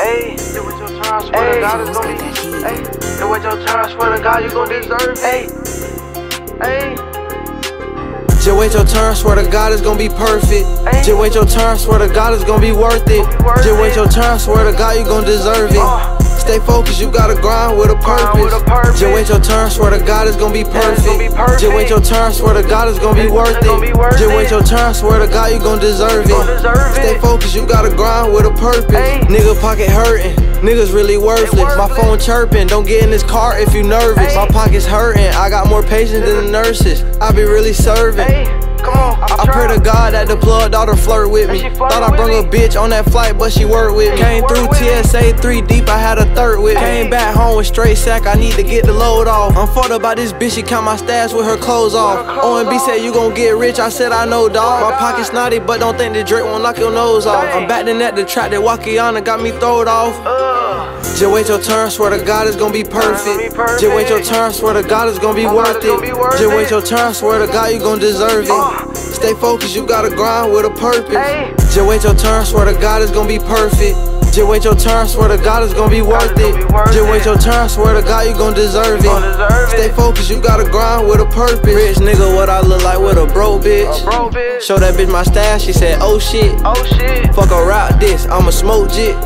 Ayy, do what your turn, swear to God it's gonna be. Ayy, do what your turn, swear to God you gon' deserve. Ayy, ayy. Just wait your turn, swear to God it's gonna be perfect. Just wait your turn, swear to God it's gonna be worth it. Just wait your turn, swear to God you gon' deserve it. Uh. Stay focused, you gotta grind with a purpose. Just wait your turn, swear to God it's gonna be perfect. Just wait your turn, swear to God it's gonna be worth it. Just wait your turn, swear to God you gon' deserve it. Stay focused, you gotta grind with a purpose. Nigga pocket hurting. Niggas really worthless. My phone chirping, don't get in this car if you nervous. My pockets hurting, I got more patience than the nurses. I be really serving. I pray to God that the plug daughter flirt with me. Thought I brung a bitch on that flight, but she worked with me. Came through TSA 3 deep, I had a third with me. Came back home with straight sack, I need to get the load off. I'm fucked about this bitch, she count my stash with her clothes off. OMB said you gon' get rich, I said I know dog. My pocket's naughty, but don't think the Drake won't knock your nose off. I'm back in at the track that Wakiana got me throwed off. Just wait your turn, swear to God it's gonna be perfect. Just wait your turn, swear to God it's gonna be worth it. Just wait your turn, swear to God you gon' deserve it. Stay focused, you gotta grind with a purpose. Just wait your turn, swear to God it's gonna be perfect. Just wait your turn, swear to God it's gonna be worth it. Just wait your turn, swear to God you gon' deserve it. Stay focused, you gotta grind with a purpose. Rich nigga, what I look like with a bro bitch. Bro, bitch. Show that bitch my stash, she said, oh shit. Oh shit. Fuck a route this, I'ma smoke jit.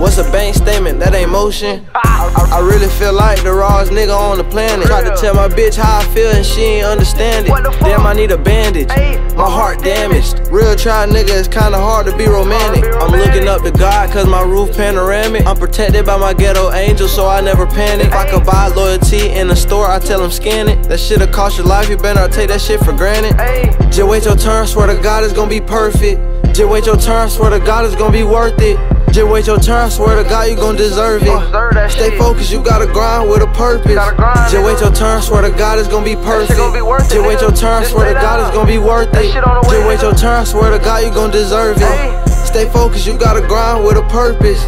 What's a bank statement? That ain't motion. I, I really feel like the rawest nigga on the planet. Tried to tell my bitch how I feel and she ain't understand it. Damn, I need a bandage. My heart damaged. Real try nigga, it's kinda hard to be romantic. I'm looking up to God cause my roof panoramic. I'm protected by my ghetto angel so I never panic. If I could buy loyalty in a store, I tell them scan it. That shit'll cost your life, you better take that shit for granted. Just wait your turn, swear to God it's gonna be perfect. Just wait your turn, swear to God it's gonna be worth it. Just wait your turn, swear to God you gon' deserve it. Stay focused, you gotta grind with a purpose. Just wait your turn, swear to God it's gonna be perfect. gonna be worth it, Just wait your turn, swear to God it's gonna be worth it. shit on the way, Just wait your turn, swear to God you gon' deserve it. Stay focused, you gotta grind with a purpose.